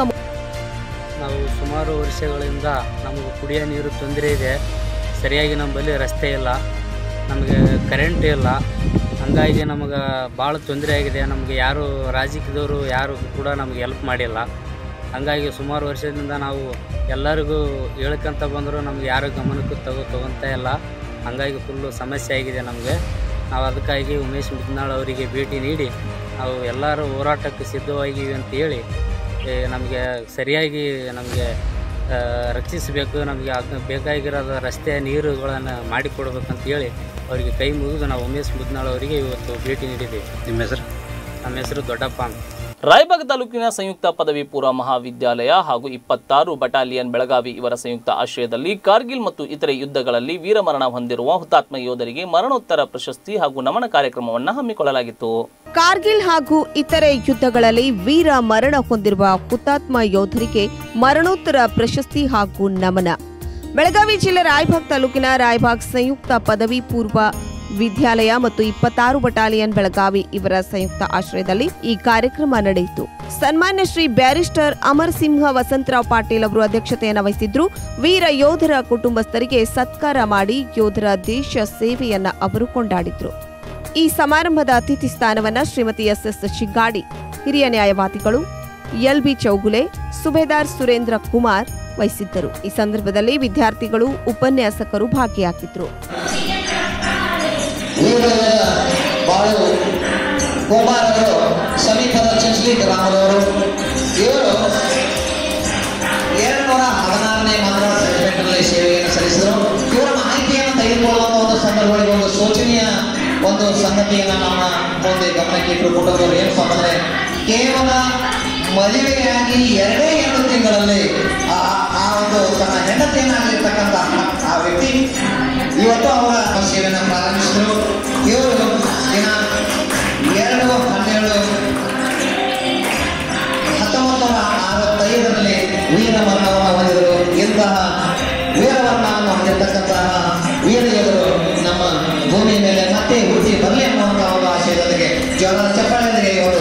Speaker 6: ನಾವು ಸುಮಾರು ವರ್ಷಗಳಿಂದ ನಮಗೆ ಕುಡಿಯೋ ನೀರು ತೊಂದರೆ ಇದೆ. ಸರಿಯಾಗಿ ನಮ್ಮಲ್ಲಿ ರಸ್ತೆ ಇಲ್ಲ. ನಮಗೆ ಕರೆಂಟ್ ಇಲ್ಲ. ಹಂಗಾಗಿ ನಮಗೆ ಭಾಳ ತೊಂದರೆ ಆಗಿದೆ. ನಮಗೆ ಯಾರು ರಾಜಕೀಯದವರು ಯಾರು ಕೂಡ ನಮಗೆ ಹೆಲ್ಪ್ ಮಾಡಿಲ್ಲ. ಹಂಗಾಗಿ ಸುಮಾರು ವರ್ಷದಿಂದ ನಾವು ಎಲ್ಲರಿಗೂ ಹೇಳ್ಕೊಂತ ಬಂದರೂ ನಮ್ಗೆ ಯಾರು ಗಮನಕ್ಕೂ ತಗೋ ತಗೊತಾ ಇಲ್ಲ. ಹಂಗಾಗಿ ಫುಲ್ಲು ಸಮಸ್ಯೆ ಆಗಿದೆ ನಮಗೆ. ನಾವು ಅದಕ್ಕಾಗಿ ಉಮೇಶ್ ಮುದ್ನಾಳ್ ಅವರಿಗೆ ಭೇಟಿ ನೀಡಿ, ನಾವು ಎಲ್ಲರೂ ಹೋರಾಟಕ್ಕೆ ಸಿದ್ಧವಾಗಿವಿ ಅಂತ ಹೇಳಿ ನಮಗೆ ಸರಿಯಾಗಿ ನಮಗೆ ರಕ್ಷಿಸಬೇಕು. ನಮಗೆ ಬೇಕಾಗಿರೋದು ರಸ್ತೆ, ನೀರುಗಳನ್ನು ಮಾಡಿಕೊಡ್ಬೇಕಂತ ಹೇಳಿ ಅವರಿಗೆ ಕೈ ಮುಗಿದು ನಾವು ಉಮೇಶ್ ಮುದ್ನಾಳ್ ಅವರಿಗೆ ಇವತ್ತು ಭೇಟಿ ನೀಡಿದ್ದೀವಿ. ನಿಮ್ಮ ಹೆಸರು? ನಮ್ಮ ಹೆಸರು ದೊಡ್ಡಪ್ಪ ಅಂತ.
Speaker 1: ರಾಯಬಾಗ್ ತಾಲೂಕಿನ ಸಂಯುಕ್ತ ಪದವಿ ಪೂರ್ವ ಮಹಾವಿದ್ಯಾಲಯ ಹಾಗೂ ಇಪ್ಪತ್ತಾರು ಬಟಾಲಿಯನ್ ಬೆಳಗಾವಿ ಇವರ ಸಂಯುಕ್ತ ಆಶ್ರಯದಲ್ಲಿ ಕಾರ್ಗಿಲ್ ಮತ್ತು ಇತರೆ ಯುದ್ಧಗಳಲ್ಲಿ ವೀರಮರಣ ಹೊಂದಿರುವ ಹುತಾತ್ಮ ಯೋಧರಿಗೆ ಮರಣೋತ್ತರ ಪ್ರಶಸ್ತಿ ಹಾಗೂ ನಮನ ಕಾರ್ಯಕ್ರಮವನ್ನು ಹಮ್ಮಿಕೊಳ್ಳಲಾಗಿತ್ತು.
Speaker 2: ಕಾರ್ಗಿಲ್ ಹಾಗೂ ಇತರೆ ಯುದ್ಧಗಳಲ್ಲಿ ವೀರ ಮರಣ ಹೊಂದಿರುವ ಹುತಾತ್ಮ ಯೋಧರಿಗೆ ಮರಣೋತ್ತರ ಪ್ರಶಸ್ತಿ ಹಾಗೂ ನಮನ. ಬೆಳಗಾವಿ ಜಿಲ್ಲೆ ರಾಯಭಾಗ್ ತಾಲೂಕಿನ ರಾಯಭಾಗ್ ಸಂಯುಕ್ತ ಪದವಿ ಪೂರ್ವ ವಿದ್ಯಾಲಯ ಮತ್ತು ಇಪ್ಪತ್ತಾರು ಬಟಾಲಿಯನ್ ಬೆಳಗಾವಿ ಇವರ ಸಂಯುಕ್ತ ಆಶ್ರಯದಲ್ಲಿ ಈ ಕಾರ್ಯಕ್ರಮ ನಡೆಯಿತು. ಸನ್ಮಾನ್ಯ ಶ್ರೀ ಬ್ಯಾರಿಸ್ಟರ್ ಅಮರ್ ಸಿಂಹ ವಸಂತರಾವ್ ಪಾಟೀಲ್ ಅವರು ಅಧ್ಯಕ್ಷತೆಯನ್ನು ವಹಿಸಿದ್ರು. ವೀರ ಯೋಧರ ಕುಟುಂಬಸ್ಥರಿಗೆ ಸತ್ಕಾರ ಮಾಡಿ ಯೋಧರ ದೇಶ ಸೇವೆಯನ್ನ ಅವರು ಕೊಂಡಾಡಿದ್ರು. ಈ ಸಮಾರಂಭದ ಅತಿಥಿ ಸ್ಥಾನವನ್ನ ಶ್ರೀಮತಿ ಎಸ್ ಎಸ್ ಶಿಗ್ಗಾಡಿ ಹಿರಿಯ ನ್ಯಾಯವಾದಿಗಳು ಎಲ್ ಬಿ ಚೌಗುಲೆ, ಸುಬೇದಾರ್ ಸುರೇಂದ್ರ ಕುಮಾರ್ ವಹಿಸಿದ್ದರು. ಈ ಸಂದರ್ಭದಲ್ಲಿ ವಿದ್ಯಾರ್ಥಿಗಳು, ಉಪನ್ಯಾಸಕರು
Speaker 7: ಭಾಗಿಯಾಗಿದ್ದರು ಒಂದು ಸಂಗತಿಯನ್ನು ನಮ್ಮ ಮುಂದೆ ಗಮನಕ್ಕೆ ಇಟ್ಟರು ಕುಟುಂಬದವರು ಏನಪ್ಪ ಅಂದರೆ ಕೇವಲ ಮದುವೆಯಾಗಿ ಎರಡೇ ಎರಡು ತಿಂಗಳಲ್ಲಿ ಆ ಒಂದು ತನ್ನ ಹೆಂಡತಿಯನ್ನಾಗಿರ್ತಕ್ಕಂಥ ಆ ವ್ಯಕ್ತಿ ಇವತ್ತು ಅವರ ಸೇವೆಯನ್ನು ಪ್ರಾರಂಭಿಸಿದರು. ಇವರು ದಿನ ಎರಡು ಹನ್ನೆರಡು ಹತ್ತೊಂಬತ್ತು ನೂರ ಅರವತ್ತೈದರಲ್ಲಿ ವೀರ ಮರಣವನ್ನು ಹೊಂದಿದರು ಇಂತಹ ವೀರವರ್ಣವನ್ನು ಹೊಂದಿರತಕ್ಕಂತಹ ವೀರ ಯೋಧರು ನಮ್ಮ ಭೂಮಿ ಮೇಲೆ ಮತ್ತೆ ಹುಟ್ಟಿ ಬರಲಿ ಅನ್ನುವಂತಹ ಒಂದು ಆಶಯದೊಂದಿಗೆ ಜ್ವರ ಚಪ್ಪಾಳೆಯೊಂದಿಗೆ ಇವರು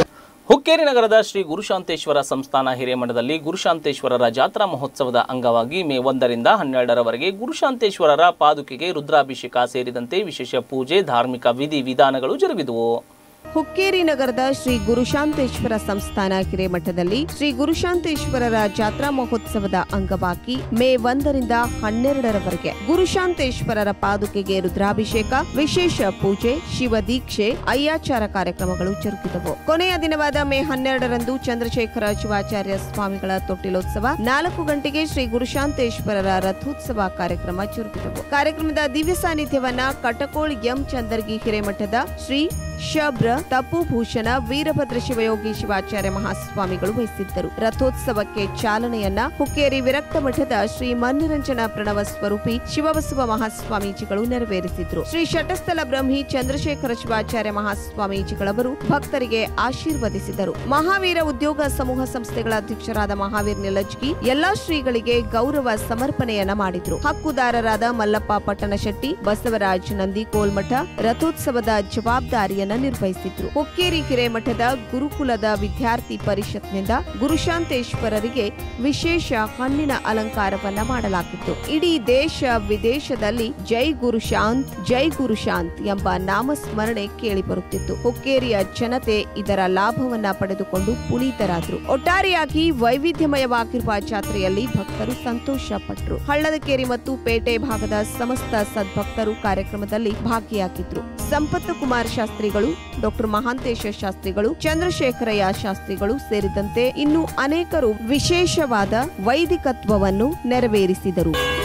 Speaker 1: ಹುಕ್ಕೇರಿ ನಗರದ ಶ್ರೀ ಗುರುಶಾಂತೇಶ್ವರ ಸಂಸ್ಥಾನ ಹಿರೇಮಠದಲ್ಲಿ ಗುರುಶಾಂತೇಶ್ವರರ ಜಾತ್ರಾ ಮಹೋತ್ಸವದ ಅಂಗವಾಗಿ ಮೇ ಒಂದರಿಂದ ಹನ್ನೆರಡರವರೆಗೆ ಗುರುಶಾಂತೇಶ್ವರರ ಪಾದುಕೆಗೆ ರುದ್ರಾಭಿಷೇಕ ಸೇರಿದಂತೆ ವಿಶೇಷ ಪೂಜೆ, ಧಾರ್ಮಿಕ ವಿಧಿ ವಿಧಾನಗಳು ಜರುಗಿದವು.
Speaker 2: ಹುಕ್ಕೇರಿ ನಗರದ ಶ್ರೀ ಗುರುಶಾಂತೇಶ್ವರ ಸಂಸ್ಥಾನ ಹಿರೇಮಠದಲ್ಲಿ ಶ್ರೀ ಗುರುಶಾಂತೇಶ್ವರರ ಜಾತ್ರಾ ಮಹೋತ್ಸವದ ಅಂಗವಾಗಿ ಮೇ ಒಂದರಿಂದ ಹನ್ನೆರಡರವರೆಗೆ ಗುರುಶಾಂತೇಶ್ವರರ ಪಾದುಕೆಗೆ ರುದ್ರಾಭಿಷೇಕ, ವಿಶೇಷ ಪೂಜೆ, ಶಿವ ದೀಕ್ಷೆ, ಅಯ್ಯಾಚಾರ ಕಾರ್ಯಕ್ರಮಗಳು ಜರುಗಿದವು. ಕೊನೆಯ ದಿನವಾದ ಮೇ ಹನ್ನೆರಡರಂದು ಚಂದ್ರಶೇಖರ ಶಿವಾಚಾರ್ಯ ಸ್ವಾಮಿಗಳ ತೊಟ್ಟಿಲೋತ್ಸವ ನಾಲ್ಕು ಗಂಟೆಗೆ ಶ್ರೀ ಗುರುಶಾಂತೇಶ್ವರರ ರಥೋತ್ಸವ ಕಾರ್ಯಕ್ರಮ ಜರುಗಿದವು. ಕಾರ್ಯಕ್ರಮದ ದಿವ್ಯ ಸಾನ್ನಿಧ್ಯವನ್ನ ಕಟಕೋಳ್ ಎಂ ಚಂದರ್ಗಿ ಹಿರೇಮಠದ ಶ್ರೀ ಶಬ್ರ ತಪುಭೂಷಣ ವೀರಭದ್ರ ಶಿವಯೋಗಿ ಶಿವಾಚಾರ್ಯ ಮಹಾಸ್ವಾಮಿಗಳು ವಹಿಸಿದ್ದರು. ರಥೋತ್ಸವಕ್ಕೆ ಚಾಲನೆಯನ್ನ ಹುಕ್ಕೇರಿ ವಿರಕ್ತ ಮಠದ ಶ್ರೀ ಮನ್ನಿರಂಜನ ಪ್ರಣವ ಸ್ವರೂಪಿ ಶಿವಬಸವ ಮಹಾಸ್ವಾಮೀಜಿಗಳು ನೆರವೇರಿಸಿದ್ರು. ಶ್ರೀ ಶಟಸ್ಥಲ ಬ್ರಹ್ಮಿ ಚಂದ್ರಶೇಖರ ಶಿವಾಚಾರ್ಯ ಮಹಾಸ್ವಾಮೀಜಿಗಳವರು ಭಕ್ತರಿಗೆ ಆಶೀರ್ವದಿಸಿದರು. ಮಹಾವೀರ ಉದ್ಯೋಗ ಸಮೂಹ ಸಂಸ್ಥೆಗಳ ಅಧ್ಯಕ್ಷರಾದ ಮಹಾವೀರ್ ನಿಲಜ್ಗಿ ಎಲ್ಲಾ ಶ್ರೀಗಳಿಗೆ ಗೌರವ ಸಮರ್ಪಣೆಯನ್ನ ಮಾಡಿದ್ರು. ಹಕ್ಕುದಾರರಾದ ಮಲ್ಲಪ್ಪ ಪಟ್ಟಣಶೆಟ್ಟಿ, ಬಸವರಾಜ್ ನಂದಿ ಕೋಲ್ಮಠ ರಥೋತ್ಸವದ ಜವಾಬ್ದಾರಿಯನ್ನ ನಿರ್ವಹಿಸಿದ್ರು. ಹುಕ್ಕೇರಿ ಹಿರೇಮಠದ ಗುರುಕುಲದ ವಿದ್ಯಾರ್ಥಿ ಪರಿಷತ್ನಿಂದ ಗುರುಶಾಂತೇಶ್ವರರಿಗೆ ವಿಶೇಷ ಹಣ್ಣಿನ ಅಲಂಕಾರವನ್ನ ಮಾಡಲಾಗಿತ್ತು. ಇಡೀ ದೇಶ ವಿದೇಶದಲ್ಲಿ ಜೈ ಗುರುಶಾಂತ್ ಜೈ ಗುರುಶಾಂತ್ ಎಂಬ ನಾಮಸ್ಮರಣೆ ಕೇಳಿಬರುತ್ತಿತ್ತು. ಹೊಕ್ಕೇರಿಯ ಜನತೆ ಇದರ ಲಾಭವನ್ನ ಪಡೆದುಕೊಂಡು ಪುನೀತರಾದ್ರು. ಒಟ್ಟಾರೆಯಾಗಿ ವೈವಿಧ್ಯಮಯವಾಗಿರುವ ಜಾತ್ರೆಯಲ್ಲಿ ಭಕ್ತರು ಸಂತೋಷ ಪಟ್ಟರು ಹಳ್ಳದಕೇರಿ ಮತ್ತು ಪೇಟೆ ಭಾಗದ ಸಮಸ್ತ ಸದ್ಭಕ್ತರು ಕಾರ್ಯಕ್ರಮದಲ್ಲಿ ಭಾಗಿಯಾಗಿದ್ರು. ಸಂಪತ್ತು ಕುಮಾರ್ ಶಾಸ್ತ್ರಿಗಳು ಡಾಕ್ಟರ್ ಮಹಾಂತೇಶ ಶಾಸ್ತ್ರಿಗಳು ಚಂದ್ರಶೇಖರಯ್ಯ ಶಾಸ್ತ್ರಿಗಳು ಸೇರಿದಂತೆ ಇನ್ನು ಅನೇಕರು ವಿಶೇಷವಾದ ವೈದಿಕತ್ವವನ್ನು ನೆರವೇರಿಸಿದರು.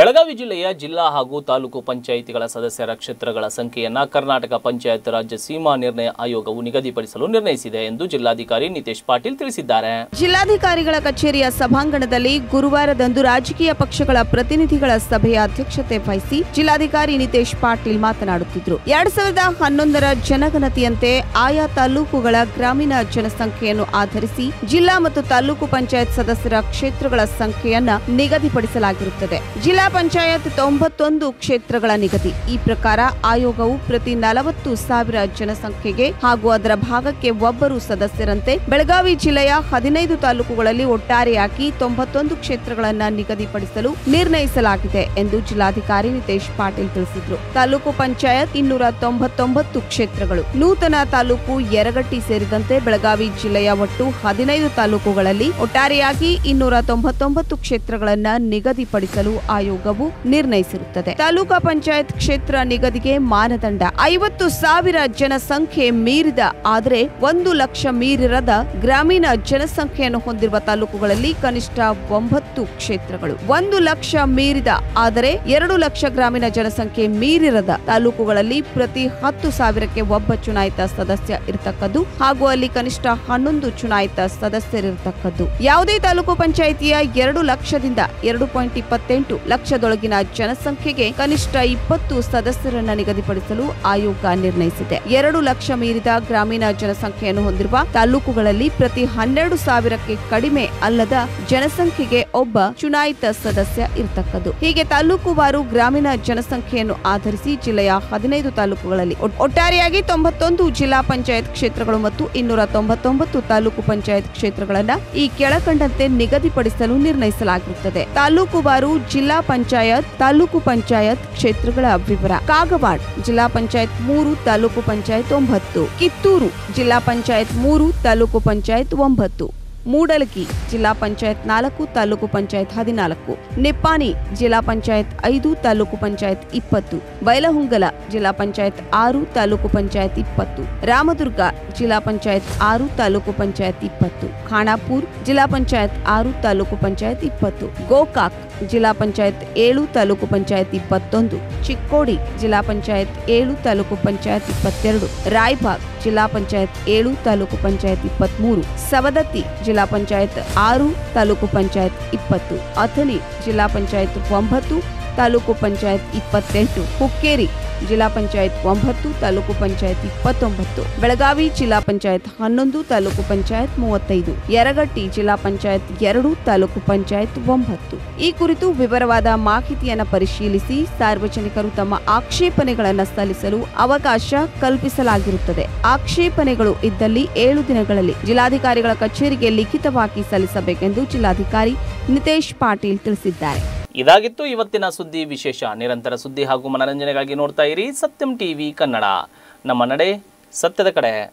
Speaker 1: ಬೆಳಗಾವಿ ಜಿಲ್ಲೆಯ ಜಿಲ್ಲಾ ಹಾಗೂ ತಾಲೂಕು ಪಂಚಾಯಿತಿಗಳ ಸದಸ್ಯರ ಕ್ಷೇತ್ರಗಳ ಸಂಖ್ಯೆಯನ್ನು ಕರ್ನಾಟಕ ಪಂಚಾಯತ್ ರಾಜ್ಯ ಸೀಮಾ ನಿರ್ಣಯ ಆಯೋಗವು ನಿಗದಿಪಡಿಸಲು ನಿರ್ಣಯಿಸಿದೆ ಎಂದು ಜಿಲ್ಲಾಧಿಕಾರಿ ನಿತೇಶ್ ಪಾಟೀಲ್ ತಿಳಿಸಿದ್ದಾರೆ.
Speaker 2: ಜಿಲ್ಲಾಧಿಕಾರಿಗಳ ಕಚೇರಿಯ ಸಭಾಂಗಣದಲ್ಲಿ ಗುರುವಾರದಂದು ರಾಜಕೀಯ ಪಕ್ಷಗಳ ಪ್ರತಿನಿಧಿಗಳ ಸಭೆಯ ಅಧ್ಯಕ್ಷತೆ ವಹಿಸಿ ಜಿಲ್ಲಾಧಿಕಾರಿ ನಿತೇಶ್ ಪಾಟೀಲ್ ಮಾತನಾಡುತ್ತಿದ್ದರು. ಎರಡ್ ಸಾವಿರದ ಹನ್ನೊಂದರ ಜನಗಣತಿಯಂತೆ ಆಯಾ ತಾಲೂಕುಗಳ ಗ್ರಾಮೀಣ ಜನಸಂಖ್ಯೆಯನ್ನು ಆಧರಿಸಿ ಜಿಲ್ಲಾ ಮತ್ತು ತಾಲೂಕು ಪಂಚಾಯತ್ ಸದಸ್ಯರ ಕ್ಷೇತ್ರಗಳ ಸಂಖ್ಯೆಯನ್ನ ನಿಗದಿಪಡಿಸಲಾಗಿರುತ್ತದೆ. ಜಿಲ್ಲಾ ಪಂಚಾಯತ್ ತೊಂಬತ್ತೊಂದು ಕ್ಷೇತ್ರಗಳ ನಿಗದಿ. ಈ ಪ್ರಕಾರ ಆಯೋಗವು ಪ್ರತಿ ನಲವತ್ತು ಸಾವಿರ ಜನಸಂಖ್ಯೆಗೆ ಹಾಗೂ ಅದರ ಭಾಗಕ್ಕೆ ಒಬ್ಬರು ಸದಸ್ಯರಂತೆ ಬೆಳಗಾವಿ ಜಿಲ್ಲೆಯ ಹದಿನೈದು ತಾಲೂಕುಗಳಲ್ಲಿ ಒಟ್ಟಾರೆಯಾಗಿ ತೊಂಬತ್ತೊಂದು ಕ್ಷೇತ್ರಗಳನ್ನು ನಿಗದಿಪಡಿಸಲು ನಿರ್ಣಯಿಸಲಾಗಿದೆ ಎಂದು ಜಿಲ್ಲಾಧಿಕಾರಿ ನಿತೇಶ್ ಪಾಟೀಲ್ ತಿಳಿಸಿದರು. ತಾಲೂಕು ಪಂಚಾಯತ್ ಇನ್ನೂರ ತೊಂಬತ್ತೊಂಬತ್ತು ಕ್ಷೇತ್ರಗಳು. ನೂತನ ತಾಲೂಕು ಯರಗಟ್ಟಿ ಸೇರಿದಂತೆ ಬೆಳಗಾವಿ ಜಿಲ್ಲೆಯ ಒಟ್ಟು ಹದಿನೈದು ತಾಲೂಕುಗಳಲ್ಲಿ ಒಟ್ಟಾರೆಯಾಗಿ ಇನ್ನೂರ ತೊಂಬತ್ತೊಂಬತ್ತು ಕ್ಷೇತ್ರಗಳನ್ನ ನಿಗದಿಪಡಿಸಲು ಆಯೋಗವು ನಿರ್ಣಯಿಸಿರುತ್ತದೆ. ತಾಲೂಕಾ ಪಂಚಾಯತ್ ಕ್ಷೇತ್ರ ನಿಗದಿಗೆ ಮಾನದಂಡ. ಐವತ್ತು ಸಾವಿರ ಜನಸಂಖ್ಯೆ ಮೀರಿದ, ಆದರೆ ಒಂದು ಲಕ್ಷ ಮೀರಿರದ ಗ್ರಾಮೀಣ ಜನಸಂಖ್ಯೆಯನ್ನು ಹೊಂದಿರುವ ತಾಲೂಕುಗಳಲ್ಲಿ ಕನಿಷ್ಠ ಒಂಬತ್ತು ಕ್ಷೇತ್ರಗಳು. ಒಂದು ಲಕ್ಷ ಮೀರಿದ, ಆದರೆ ಎರಡು ಲಕ್ಷ ಗ್ರಾಮೀಣ ಜನಸಂಖ್ಯೆ ಮೀರಿರದ ತಾಲೂಕುಗಳಲ್ಲಿ ಪ್ರತಿ ಹತ್ತು ಸಾವಿರಕ್ಕೆ ಒಬ್ಬ ಚುನಾಯಿತ ಸದಸ್ಯ ಇರತಕ್ಕದ್ದು ಹಾಗೂ ಅಲ್ಲಿ ಕನಿಷ್ಠ ಹನ್ನೊಂದು ಚುನಾಯಿತ ಸದಸ್ಯರಿರತಕ್ಕದ್ದು. ಯಾವುದೇ ತಾಲೂಕು ಪಂಚಾಯಿತಿಯ ಎರಡು ಲಕ್ಷದಿಂದ ಎರಡು ಪಾಯಿಂಟ್ ಇಪ್ಪತ್ತೆಂಟು ಲಕ್ಷದೊಳಗಿನ ಜನಸಂಖ್ಯೆಗೆ ಕನಿಷ್ಠ ಇಪ್ಪತ್ತು ಸದಸ್ಯರನ್ನ ನಿಗದಿಪಡಿಸಲು ಆಯೋಗ ನಿರ್ಣಯಿಸಿದೆ. ಎರಡು ಲಕ್ಷ ಮೀರಿದ ಗ್ರಾಮೀಣ ಜನಸಂಖ್ಯೆಯನ್ನು ಹೊಂದಿರುವ ತಾಲೂಕುಗಳಲ್ಲಿ ಪ್ರತಿ ಹನ್ನೆರಡು ಸಾವಿರಕ್ಕೆ ಕಡಿಮೆ ಅಲ್ಲದ ಜನಸಂಖ್ಯೆಗೆ ಒಬ್ಬ ಚುನಾಯಿತ ಸದಸ್ಯ ಇರತಕ್ಕದ್ದು. ಹೀಗೆ ತಾಲೂಕುವಾರು ಗ್ರಾಮೀಣ ಜನಸಂಖ್ಯೆಯನ್ನು ಆಧರಿಸಿ ಜಿಲ್ಲೆಯ ಹದಿನೈದು ತಾಲೂಕುಗಳಲ್ಲಿ ಒಟ್- ಒಟ್ಟಾರೆಯಾಗಿ ತೊಂಬತ್ತೊಂದು ಜಿಲ್ಲಾ ಪಂಚಾಯತ್ ಕ್ಷೇತ್ರಗಳು ಮತ್ತು ಇನ್ನೂರ ತೊಂಬತ್ತೊಂಬತ್ತು ತಾಲೂಕು ಪಂಚಾಯತ್ ಕ್ಷೇತ್ರಗಳನ್ನ ಈ ಕೆಳಕಂಡಂತೆ ನಿಗದಿಪಡಿಸಲು ನಿರ್ಣಯಿಸಲಾಗಿರುತ್ತದೆ. ತಾಲೂಕುವಾರು ಜಿಲ್ಲಾ ಪಂಚಾಯತ್ ತಾಲೂಕು ಪಂಚಾಯತ್ ಕ್ಷೇತ್ರಗಳ ವಿವರ. ಕಾಗವಾಡ್, ಜಿಲ್ಲಾ ಪಂಚಾಯತ್ ಮೂರು ತಾಲೂಕು ಪಂಚಾಯತ್ ಒಂಬತ್ತು. ಕಿತ್ತೂರು, ಜಿಲ್ಲಾ ಪಂಚಾಯತ್ ಮೂರು ತಾಲೂಕು ಪಂಚಾಯತ್ ಒಂಬತ್ತು. ಮೂಡಲಗಿ ಜಿಲ್ಲಾ ಪಂಚಾಯತ್ ನಾಲ್ಕು, ತಾಲೂಕು ಪಂಚಾಯತ್ ಹದಿನಾಲ್ಕು ನಿಪ್ಪಾಣಿ ಜಿಲ್ಲಾ ಪಂಚಾಯತ್ ಐದು, ತಾಲೂಕು ಪಂಚಾಯತ್ ಇಪ್ಪತ್ತು, ಬೈಲಹುಂಗಲ ಜಿಲ್ಲಾ ಪಂಚಾಯತ್ ಆರು, ತಾಲೂಕು ಪಂಚಾಯತ್ ಇಪ್ಪತ್ತು, ರಾಮದುರ್ಗ ಜಿಲ್ಲಾ ಪಂಚಾಯತ್ ಆರು, ತಾಲೂಕು ಪಂಚಾಯತ್ ಇಪ್ಪತ್ತು, ಖಾನಾಪುರ್ ಜಿಲ್ಲಾ ಪಂಚಾಯತ್ ಆರು, ತಾಲೂಕು ಪಂಚಾಯತ್ ಇಪ್ಪತ್ತು, ಗೋಕಾಕ್ ಜಿಲ್ಲಾ ಪಂಚಾಯತ್ ಏಳು, ತಾಲೂಕು ಪಂಚಾಯತ್ ಇಪ್ಪತ್ತೊಂದು, ಚಿಕ್ಕೋಡಿ ಜಿಲ್ಲಾ ಪಂಚಾಯತ್ ಏಳು, ತಾಲೂಕು ಪಂಚಾಯತ್ ಇಪ್ಪತ್ತೆರಡು ರಾಯಬಾಗ್ ಜಿಲ್ಲಾ ಪಂಚಾಯತ್ ಏಳು, ತಾಲೂಕು ಪಂಚಾಯತ್ ಇಪ್ಪತ್ಮೂರು, ಸವದತ್ತಿ ಜಿಲ್ಲಾ ಪಂಚಾಯತ್ ಆರು, ತಾಲೂಕು ಪಂಚಾಯತ್ ಇಪ್ಪತ್ತು, ಅಥಣಿ ಜಿಲ್ಲಾ ಪಂಚಾಯತ್ ಒಂಬತ್ತು, ತಾಲೂಕು ಪಂಚಾಯತ್ ಇಪ್ಪತ್ತೆಂಟು, ಹುಕ್ಕೇರಿ ಜಿಲ್ಲಾ ಪಂಚಾಯತ್ ಒಂಬತ್ತು, ತಾಲೂಕು ಪಂಚಾಯತ್ ಇಪ್ಪತ್ತೊಂಬತ್ತು, ಬೆಳಗಾವಿ ಜಿಲ್ಲಾ ಪಂಚಾಯತ್ ಹನ್ನೊಂದು, ತಾಲೂಕು ಪಂಚಾಯತ್ ಮೂವತ್ತೈದು, ಯರಗಟ್ಟಿ ಜಿಲ್ಲಾ ಪಂಚಾಯತ್ ಎರಡು, ತಾಲೂಕು ಪಂಚಾಯತ್ ಒಂಬತ್ತು. ಈ ಕುರಿತು ವಿವರವಾದ ಮಾಹಿತಿಯನ್ನು ಪರಿಶೀಲಿಸಿ ಸಾರ್ವಜನಿಕರು ತಮ್ಮ ಆಕ್ಷೇಪಣೆಗಳನ್ನು ಸಲ್ಲಿಸಲು ಅವಕಾಶ ಕಲ್ಪಿಸಲಾಗಿರುತ್ತದೆ. ಆಕ್ಷೇಪಣೆಗಳು ಇದ್ದಲ್ಲಿ ಏಳು ದಿನಗಳಲ್ಲಿ ಜಿಲ್ಲಾಧಿಕಾರಿಗಳ ಕಚೇರಿಗೆ ಲಿಖಿತವಾಗಿ ಸಲ್ಲಿಸಬೇಕೆಂದು ಜಿಲ್ಲಾಧಿಕಾರಿ ನಿತೇಶ್ ಪಾಟೀಲ್ ತಿಳಿಸಿದ್ದಾರೆ.
Speaker 1: ಇದಾಗಿತ್ತು ಇವತ್ತಿನ ಸುದ್ದಿ ವಿಶೇಷ. ನಿರಂತರ ಸುದ್ದಿ ಹಾಗೂ ಮನರಂಜನೆಗಾಗಿ ನೋಡ್ತಾ ಇರಿ ಸತ್ಯಂ ಟಿವಿ ಕನ್ನಡ. ನಮ್ಮ ನಡೆ ಸತ್ಯದ ಕಡೆ.